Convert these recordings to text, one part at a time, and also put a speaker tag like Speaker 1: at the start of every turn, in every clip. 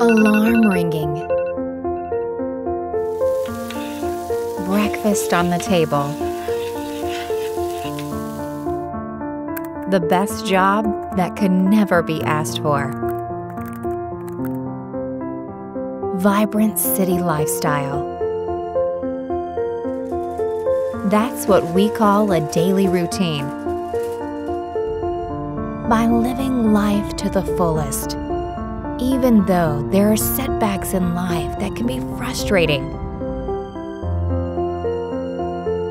Speaker 1: Alarm ringing. Breakfast on the table. The best job that could never be asked for. Vibrant city lifestyle. That's what we call a daily routine. By living life to the fullest, even though there are setbacks in life that can be frustrating.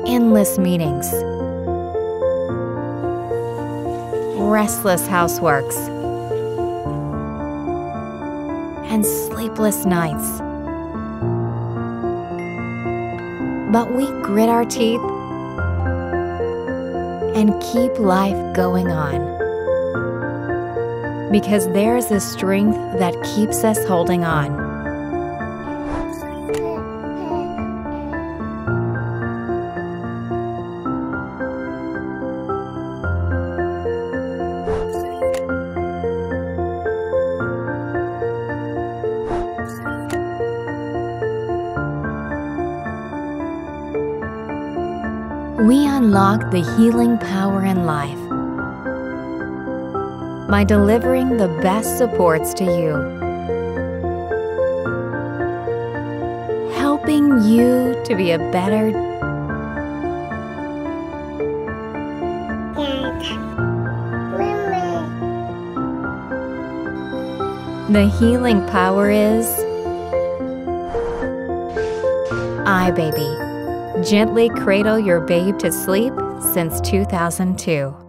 Speaker 1: Endless meetings, restless houseworks, and sleepless nights. But we grit our teeth and keep life going on. Because there's a strength that keeps us holding on. We unlock the healing power in life by delivering the best supports to you. Helping you to be a better The healing power is i-Baby. Gently cradle your babe to sleep since 2002.